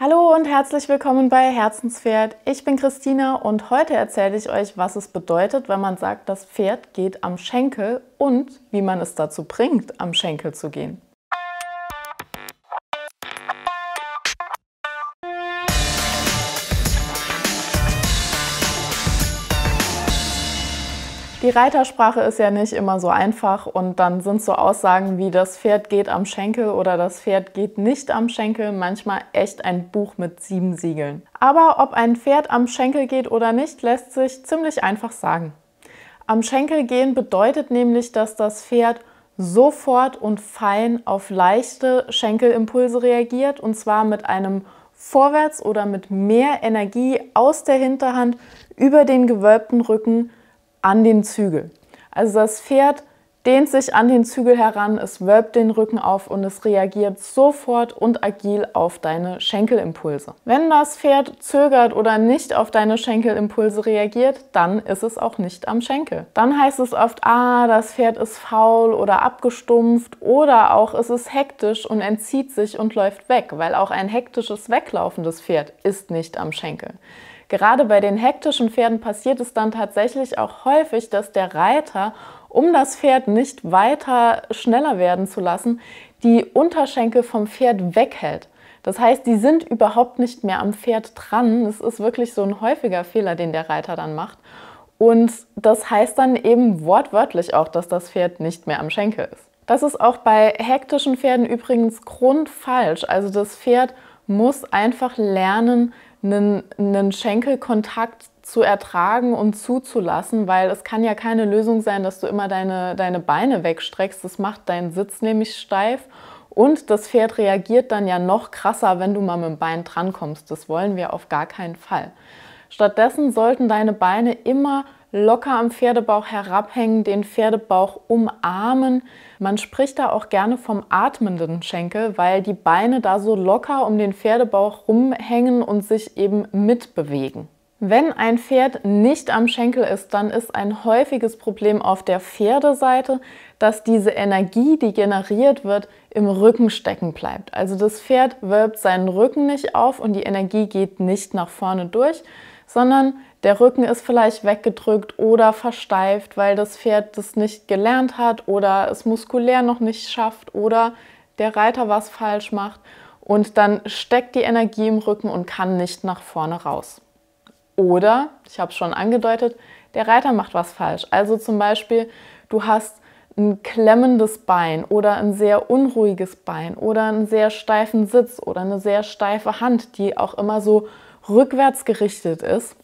Hallo und herzlich willkommen bei Herzenspferd. Ich bin Christina und heute erzähle ich euch, was es bedeutet, wenn man sagt, das Pferd geht am Schenkel und wie man es dazu bringt, am Schenkel zu gehen. Die Reitersprache ist ja nicht immer so einfach und dann sind so Aussagen wie das Pferd geht am Schenkel oder das Pferd geht nicht am Schenkel manchmal echt ein Buch mit sieben Siegeln. Aber ob ein Pferd am Schenkel geht oder nicht, lässt sich ziemlich einfach sagen. Am Schenkel gehen bedeutet nämlich, dass das Pferd sofort und fein auf leichte Schenkelimpulse reagiert und zwar mit einem Vorwärts oder mit mehr Energie aus der Hinterhand über den gewölbten Rücken an den Zügel. Also das Pferd dehnt sich an den Zügel heran, es wölbt den Rücken auf und es reagiert sofort und agil auf deine Schenkelimpulse. Wenn das Pferd zögert oder nicht auf deine Schenkelimpulse reagiert, dann ist es auch nicht am Schenkel. Dann heißt es oft, ah, das Pferd ist faul oder abgestumpft oder auch es ist hektisch und entzieht sich und läuft weg, weil auch ein hektisches, weglaufendes Pferd ist nicht am Schenkel. Gerade bei den hektischen Pferden passiert es dann tatsächlich auch häufig, dass der Reiter, um das Pferd nicht weiter schneller werden zu lassen, die Unterschenkel vom Pferd weghält. Das heißt, die sind überhaupt nicht mehr am Pferd dran. Das ist wirklich so ein häufiger Fehler, den der Reiter dann macht. Und das heißt dann eben wortwörtlich auch, dass das Pferd nicht mehr am Schenkel ist. Das ist auch bei hektischen Pferden übrigens grundfalsch. Also das Pferd muss einfach lernen, einen, einen Schenkelkontakt zu ertragen und zuzulassen, weil es kann ja keine Lösung sein, dass du immer deine, deine Beine wegstreckst. Das macht deinen Sitz nämlich steif und das Pferd reagiert dann ja noch krasser, wenn du mal mit dem Bein drankommst. Das wollen wir auf gar keinen Fall. Stattdessen sollten deine Beine immer locker am Pferdebauch herabhängen, den Pferdebauch umarmen. Man spricht da auch gerne vom atmenden Schenkel, weil die Beine da so locker um den Pferdebauch rumhängen und sich eben mitbewegen. Wenn ein Pferd nicht am Schenkel ist, dann ist ein häufiges Problem auf der Pferdeseite, dass diese Energie, die generiert wird, im Rücken stecken bleibt. Also das Pferd wölbt seinen Rücken nicht auf und die Energie geht nicht nach vorne durch, sondern der Rücken ist vielleicht weggedrückt oder versteift, weil das Pferd das nicht gelernt hat oder es muskulär noch nicht schafft oder der Reiter was falsch macht. Und dann steckt die Energie im Rücken und kann nicht nach vorne raus. Oder, ich habe es schon angedeutet, der Reiter macht was falsch. Also zum Beispiel, du hast ein klemmendes Bein oder ein sehr unruhiges Bein oder einen sehr steifen Sitz oder eine sehr steife Hand, die auch immer so rückwärts gerichtet ist,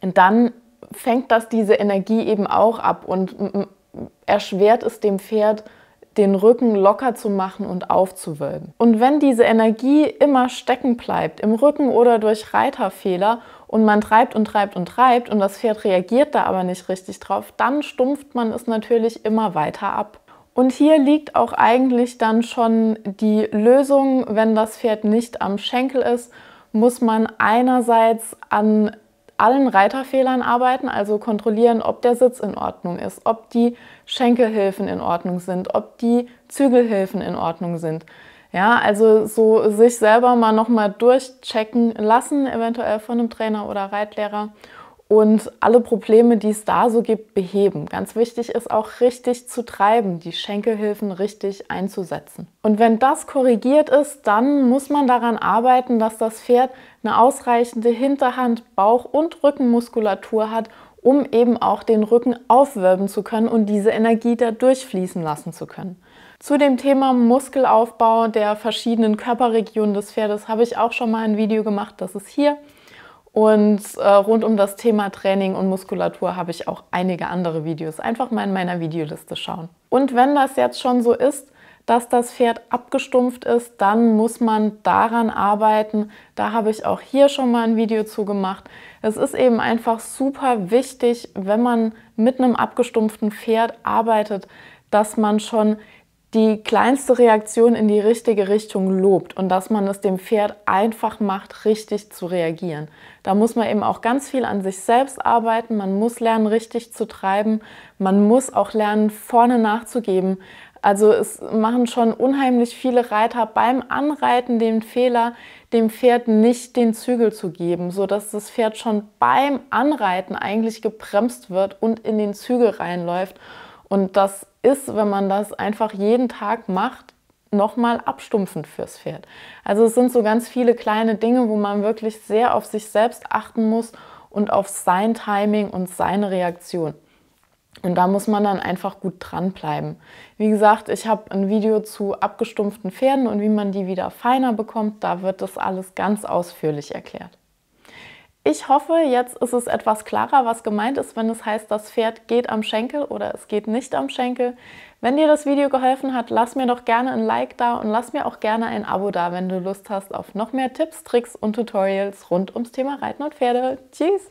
dann fängt das diese Energie eben auch ab und erschwert es dem Pferd, den Rücken locker zu machen und aufzuwölben. Und wenn diese Energie immer stecken bleibt, im Rücken oder durch Reiterfehler, und man treibt und treibt und treibt und das Pferd reagiert da aber nicht richtig drauf, dann stumpft man es natürlich immer weiter ab. Und hier liegt auch eigentlich dann schon die Lösung, wenn das Pferd nicht am Schenkel ist muss man einerseits an allen Reiterfehlern arbeiten, also kontrollieren, ob der Sitz in Ordnung ist, ob die Schenkelhilfen in Ordnung sind, ob die Zügelhilfen in Ordnung sind. Ja, also so sich selber mal nochmal durchchecken lassen, eventuell von einem Trainer oder Reitlehrer und alle Probleme, die es da so gibt, beheben. Ganz wichtig ist auch richtig zu treiben, die Schenkelhilfen richtig einzusetzen. Und wenn das korrigiert ist, dann muss man daran arbeiten, dass das Pferd eine ausreichende Hinterhand, Bauch- und Rückenmuskulatur hat, um eben auch den Rücken aufwölben zu können und diese Energie da durchfließen lassen zu können. Zu dem Thema Muskelaufbau der verschiedenen Körperregionen des Pferdes habe ich auch schon mal ein Video gemacht, das ist hier. Und äh, rund um das Thema Training und Muskulatur habe ich auch einige andere Videos. Einfach mal in meiner Videoliste schauen. Und wenn das jetzt schon so ist, dass das Pferd abgestumpft ist, dann muss man daran arbeiten. Da habe ich auch hier schon mal ein Video zu gemacht. Es ist eben einfach super wichtig, wenn man mit einem abgestumpften Pferd arbeitet, dass man schon die kleinste Reaktion in die richtige Richtung lobt und dass man es dem Pferd einfach macht, richtig zu reagieren. Da muss man eben auch ganz viel an sich selbst arbeiten. Man muss lernen, richtig zu treiben. Man muss auch lernen, vorne nachzugeben. Also es machen schon unheimlich viele Reiter beim Anreiten den Fehler, dem Pferd nicht den Zügel zu geben, sodass das Pferd schon beim Anreiten eigentlich gebremst wird und in den Zügel reinläuft. Und das ist, wenn man das einfach jeden Tag macht, nochmal abstumpfend fürs Pferd. Also es sind so ganz viele kleine Dinge, wo man wirklich sehr auf sich selbst achten muss und auf sein Timing und seine Reaktion. Und da muss man dann einfach gut dranbleiben. Wie gesagt, ich habe ein Video zu abgestumpften Pferden und wie man die wieder feiner bekommt. Da wird das alles ganz ausführlich erklärt. Ich hoffe, jetzt ist es etwas klarer, was gemeint ist, wenn es heißt, das Pferd geht am Schenkel oder es geht nicht am Schenkel. Wenn dir das Video geholfen hat, lass mir doch gerne ein Like da und lass mir auch gerne ein Abo da, wenn du Lust hast auf noch mehr Tipps, Tricks und Tutorials rund ums Thema Reiten und Pferde. Tschüss!